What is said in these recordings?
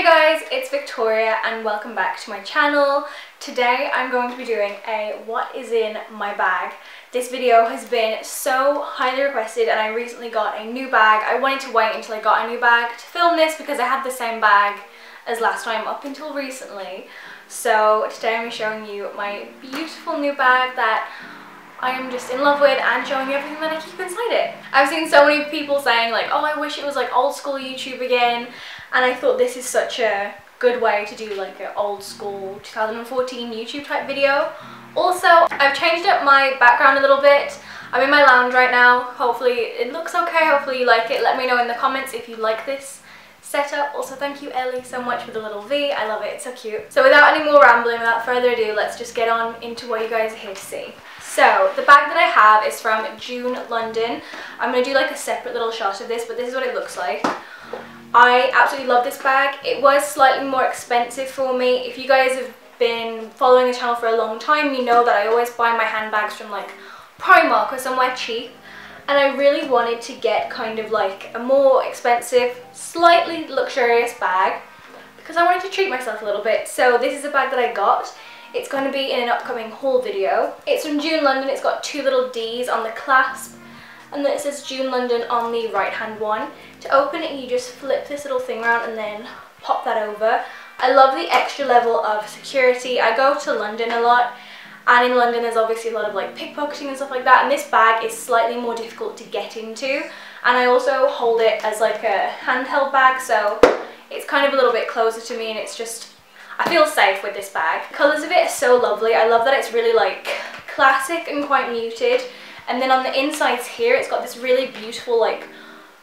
Hey guys, it's Victoria and welcome back to my channel. Today I'm going to be doing a what is in my bag. This video has been so highly requested and I recently got a new bag. I wanted to wait until I got a new bag to film this because I had the same bag as last time up until recently. So today I'm showing you my beautiful new bag that I am just in love with and showing you everything that I keep inside it. I've seen so many people saying like, oh I wish it was like old school YouTube again and I thought this is such a good way to do like an old school 2014 YouTube type video. Also, I've changed up my background a little bit. I'm in my lounge right now. Hopefully it looks okay. Hopefully you like it. Let me know in the comments if you like this setup. Also, thank you Ellie so much for the little V. I love it. It's so cute. So without any more rambling, without further ado, let's just get on into what you guys are here to see. So the bag that I have is from Dune London. I'm going to do like a separate little shot of this, but this is what it looks like. I absolutely love this bag. It was slightly more expensive for me. If you guys have been following the channel for a long time, you know that I always buy my handbags from like Primark or somewhere cheap. And I really wanted to get kind of like a more expensive, slightly luxurious bag because I wanted to treat myself a little bit. So this is a bag that I got. It's going to be in an upcoming haul video. It's from Dune London. It's got two little D's on the clasp and then it says Dune London on the right hand one. To open it you just flip this little thing around and then pop that over. I love the extra level of security. I go to London a lot and in London there's obviously a lot of like pickpocketing and stuff like that and this bag is slightly more difficult to get into and I also hold it as like a handheld bag so it's kind of a little bit closer to me and it's just I feel safe with this bag. Colours of it are so lovely. I love that it's really like classic and quite muted. And then on the insides here, it's got this really beautiful like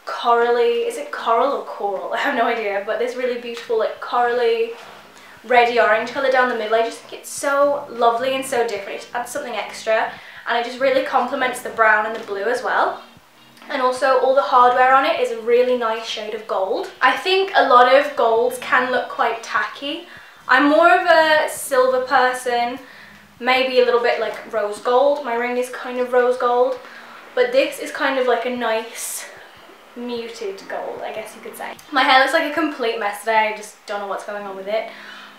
corally, is it coral or coral? I have no idea, but this really beautiful like corally reddy orange colour down the middle. I just think it's so lovely and so different. It adds something extra and it just really complements the brown and the blue as well. And also all the hardware on it is a really nice shade of gold. I think a lot of golds can look quite tacky. I'm more of a silver person maybe a little bit like rose gold. My ring is kind of rose gold, but this is kind of like a nice muted gold, I guess you could say. My hair looks like a complete mess today, I just don't know what's going on with it.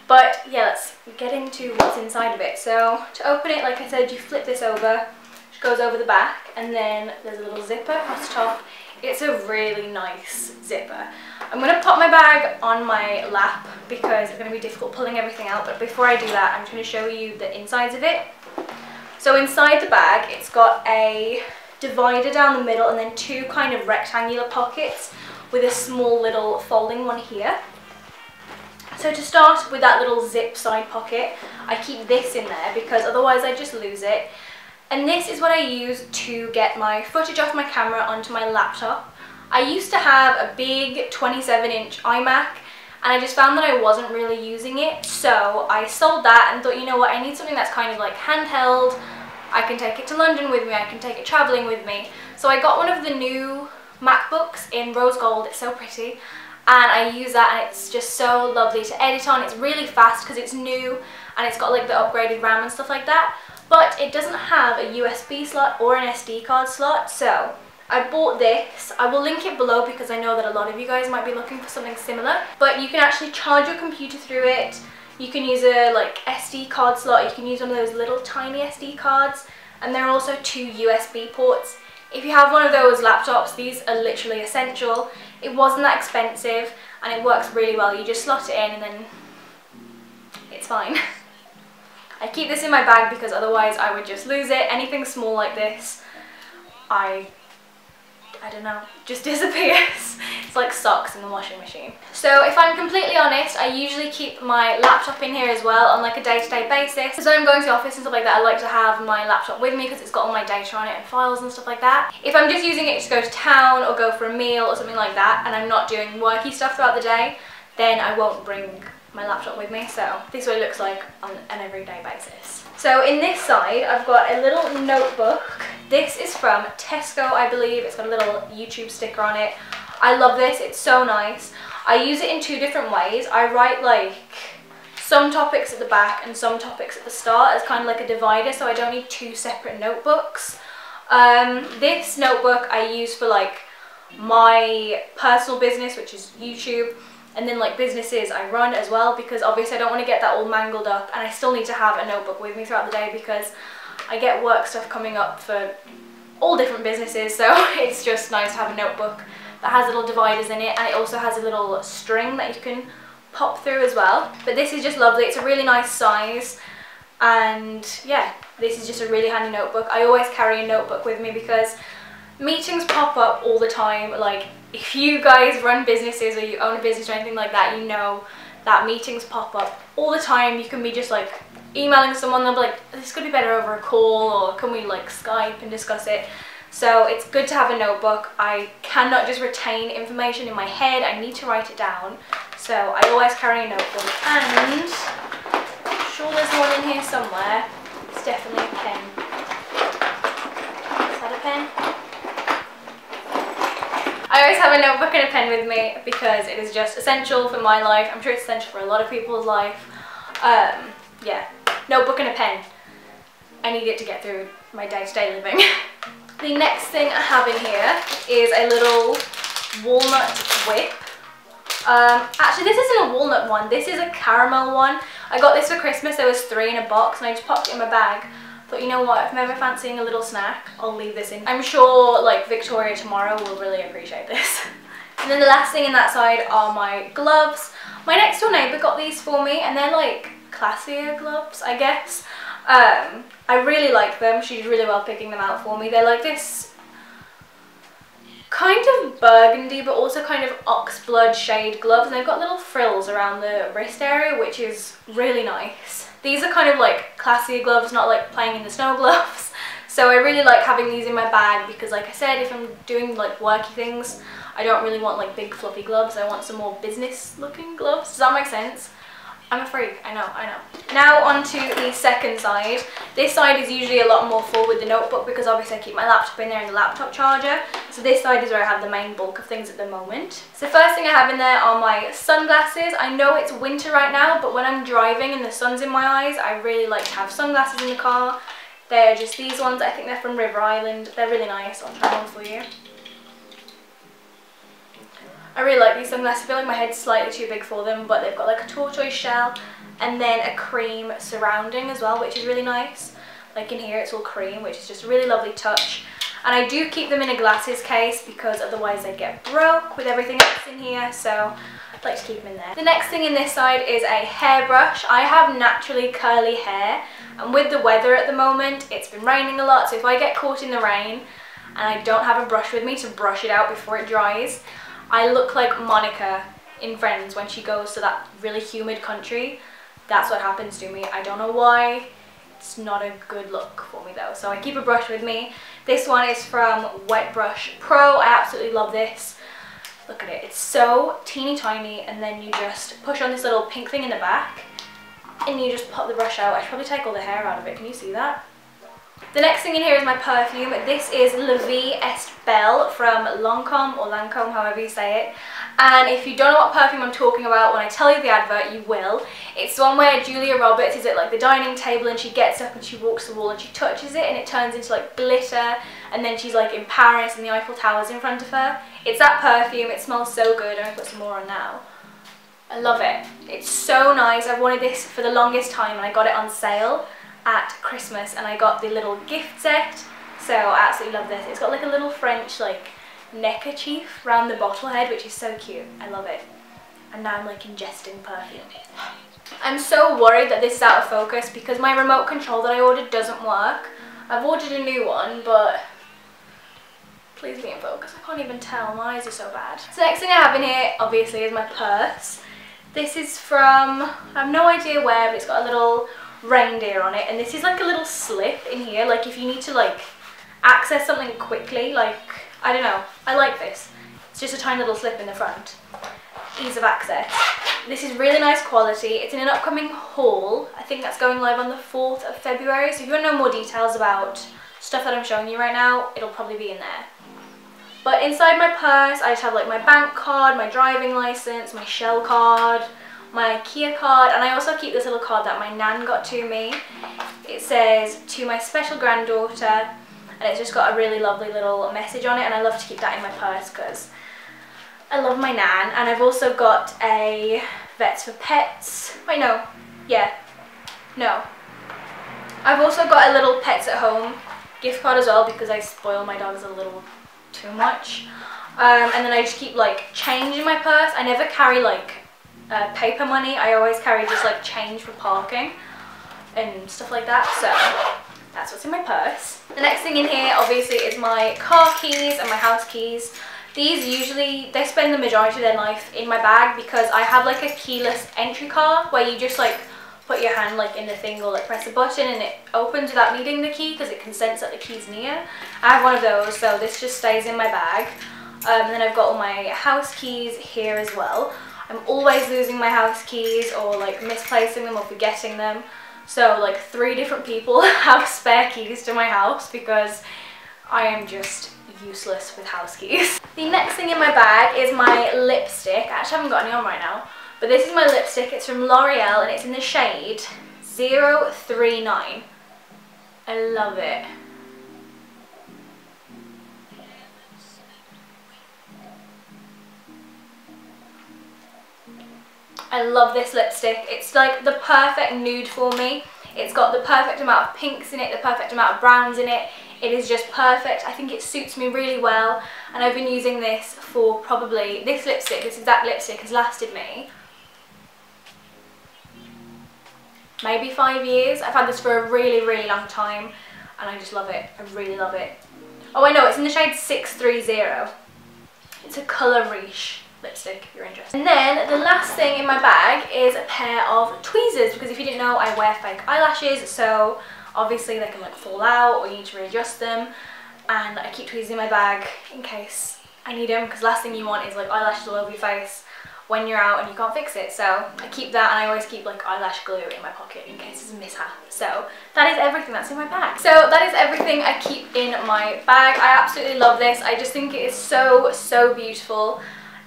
But yeah, let's get into what's inside of it. So to open it, like I said, you flip this over, which goes over the back, and then there's a little zipper across the top. It's a really nice zipper. I'm going to pop my bag on my lap because it's going to be difficult pulling everything out. But before I do that, I'm just going to show you the insides of it. So inside the bag, it's got a divider down the middle and then two kind of rectangular pockets with a small little folding one here. So to start with that little zip side pocket, I keep this in there because otherwise I just lose it. And this is what I use to get my footage off my camera onto my laptop. I used to have a big 27 inch iMac and I just found that I wasn't really using it. So I sold that and thought you know what? I need something that's kind of like handheld. I can take it to London with me. I can take it traveling with me. So I got one of the new MacBooks in rose gold. It's so pretty. And I use that and it's just so lovely to edit on. It's really fast because it's new and it's got like the upgraded RAM and stuff like that but it doesn't have a USB slot or an SD card slot so I bought this. I will link it below because I know that a lot of you guys might be looking for something similar. But you can actually charge your computer through it. You can use a like SD card slot. You can use one of those little tiny SD cards. And there are also two USB ports. If you have one of those laptops, these are literally essential. It wasn't that expensive and it works really well. You just slot it in and then it's fine. I keep this in my bag because otherwise I would just lose it. Anything small like this, I I don't know, just disappears. it's like socks in the washing machine. So if I'm completely honest, I usually keep my laptop in here as well on like a day-to-day -day basis. So when I'm going to the office and stuff like that, I like to have my laptop with me because it's got all my data on it and files and stuff like that. If I'm just using it to go to town or go for a meal or something like that, and I'm not doing worky stuff throughout the day, then I won't bring my laptop with me. So this is what it looks like on an everyday basis. So in this side, I've got a little notebook this is from Tesco, I believe. It's got a little YouTube sticker on it. I love this. It's so nice. I use it in two different ways. I write like some topics at the back and some topics at the start as kind of like a divider so I don't need two separate notebooks. Um, this notebook I use for like my personal business which is YouTube and then like businesses I run as well because obviously I don't want to get that all mangled up and I still need to have a notebook with me throughout the day because I get work stuff coming up for all different businesses so it's just nice to have a notebook that has little dividers in it and it also has a little string that you can pop through as well. But this is just lovely it's a really nice size and yeah this is just a really handy notebook. I always carry a notebook with me because meetings pop up all the time like if you guys run businesses or you own a business or anything like that you know that meetings pop up all the time. You can be just like emailing someone they'll be like this could be better over a call or can we like Skype and discuss it? So it's good to have a notebook. I cannot just retain information in my head. I need to write it down. So I always carry a notebook. And I'm sure there's one in here somewhere. It's definitely a pen. Is that a pen? I always have a notebook and a pen with me because it is just essential for my life. I'm sure it's essential for a lot of people's life. Um, yeah, notebook and a pen. I need it to get through my day-to-day -day living. the next thing I have in here is a little walnut whip. Um, actually, this isn't a walnut one. This is a caramel one. I got this for Christmas. There was three in a box and I just popped it in my bag. But you know what, if I'm ever fancying a little snack, I'll leave this in. I'm sure like Victoria tomorrow will really appreciate this. and then the last thing in that side are my gloves. My next door neighbour got these for me and they're like classier gloves, I guess. Um, I really like them. She did really well picking them out for me. They're like this kind of burgundy but also kind of oxblood shade gloves and they've got little frills around the wrist area which is really nice. These are kind of like classier gloves, not like playing in the snow gloves. So I really like having these in my bag because like I said, if I'm doing like worky things, I don't really want like big fluffy gloves. I want some more business looking gloves. Does that make sense? I'm a freak, I know, I know. Now on to the second side. This side is usually a lot more full with the notebook because obviously I keep my laptop in there and the laptop charger. So this side is where I have the main bulk of things at the moment. So first thing I have in there are my sunglasses. I know it's winter right now, but when I'm driving and the sun's in my eyes, I really like to have sunglasses in the car. They're just these ones, I think they're from River Island. They're really nice, I'll try one for you. I really like these sunglasses. I feel like my head's slightly too big for them, but they've got like a tortoise shell and then a cream surrounding as well, which is really nice. Like in here, it's all cream, which is just a really lovely touch. And I do keep them in a glasses case because otherwise they get broke with everything else in here. So I'd like to keep them in there. The next thing in this side is a hairbrush. I have naturally curly hair and with the weather at the moment, it's been raining a lot. So if I get caught in the rain and I don't have a brush with me to brush it out before it dries, I look like Monica in Friends when she goes to that really humid country. That's what happens to me. I don't know why. It's not a good look for me though. So I keep a brush with me. This one is from Wet Brush Pro. I absolutely love this. Look at it. It's so teeny tiny and then you just push on this little pink thing in the back and you just pop the brush out. I should probably take all the hair out of it. Can you see that? The next thing in here is my perfume. This is La Vie Est Belle from Lancome or Lancome, however you say it. And if you don't know what perfume I'm talking about, when I tell you the advert, you will. It's the one where Julia Roberts is at like the dining table and she gets up and she walks the wall and she touches it and it turns into like glitter and then she's like in Paris and the Eiffel Tower's in front of her. It's that perfume, it smells so good. I'm to put some more on now. I love it. It's so nice. I've wanted this for the longest time and I got it on sale at Christmas and I got the little gift set so I absolutely love this. It's got like a little French like neckerchief around the bottle head which is so cute. I love it. And now I'm like ingesting perfume. I'm so worried that this is out of focus because my remote control that I ordered doesn't work. I've ordered a new one but please be in focus. I can't even tell. My eyes are so bad. So next thing I have in here obviously is my purse. This is from, I have no idea where, but it's got a little reindeer on it and this is like a little slip in here like if you need to like access something quickly like I don't know I like this. It's just a tiny little slip in the front. Ease of access. This is really nice quality. It's in an upcoming haul. I think that's going live on the 4th of February so if you want to know more details about stuff that I'm showing you right now it'll probably be in there. But inside my purse I just have like my bank card my driving license my shell card my Kia card and I also keep this little card that my nan got to me. It says, to my special granddaughter and it's just got a really lovely little message on it and I love to keep that in my purse because I love my Nan and I've also got a Vets for Pets. Wait, no. Yeah. No. I've also got a little Pets at Home gift card as well because I spoil my dogs a little too much. Um, and then I just keep like change in my purse. I never carry like uh, paper money. I always carry just like change for parking and stuff like that. So that's what's in my purse. The next thing in here obviously is my car keys and my house keys. These usually, they spend the majority of their life in my bag because I have like a keyless entry car where you just like put your hand like in the thing or like press a button and it opens without needing the key because it can sense that the key's near. I have one of those so this just stays in my bag. Um, and then I've got all my house keys here as well. I'm always losing my house keys or like misplacing them or forgetting them. So like three different people have spare keys to my house because I am just useless with house keys. The next thing in my bag is my lipstick. I actually haven't got any on right now. But this is my lipstick. It's from L'Oreal and it's in the shade 039. I love it. I love this lipstick. It's like the perfect nude for me. It's got the perfect amount of pinks in it, the perfect amount of browns in it. It is just perfect. I think it suits me really well and I've been using this for probably, this lipstick, this exact lipstick has lasted me maybe five years. I've had this for a really, really long time and I just love it. I really love it. Oh, I know, it's in the shade 630. It's a colour riche lipstick if you're interested. And then the last thing in my bag is a pair of tweezers because if you didn't know I wear fake eyelashes so obviously they can like fall out or you need to readjust them and I keep tweezers in my bag in case I need them because last thing you want is like eyelashes all over your face when you're out and you can't fix it. So I keep that and I always keep like eyelash glue in my pocket in case there's a mishap. So that is everything that's in my bag. So that is everything I keep in my bag. I absolutely love this. I just think it is so, so beautiful.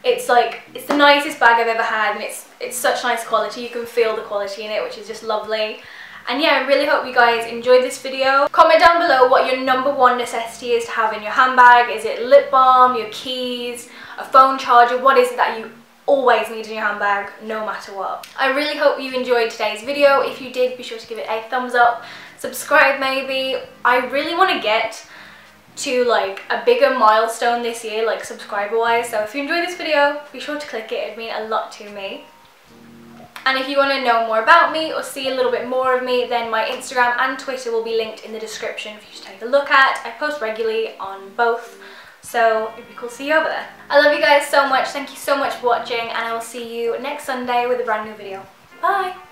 It's like, it's the nicest bag I've ever had and it's, it's such nice quality. You can feel the quality in it, which is just lovely. And yeah, I really hope you guys enjoyed this video. Comment down below what your number one necessity is to have in your handbag. Is it lip balm, your keys, a phone charger? What is it that you always need in your handbag no matter what. I really hope you enjoyed today's video. If you did, be sure to give it a thumbs up, subscribe maybe. I really want to get to like a bigger milestone this year, like subscriber wise. So if you enjoyed this video, be sure to click it. It'd mean a lot to me. And if you want to know more about me or see a little bit more of me, then my Instagram and Twitter will be linked in the description for you to take a look at. I post regularly on both. So it'd be cool to see you over there. I love you guys so much. Thank you so much for watching and I will see you next Sunday with a brand new video. Bye!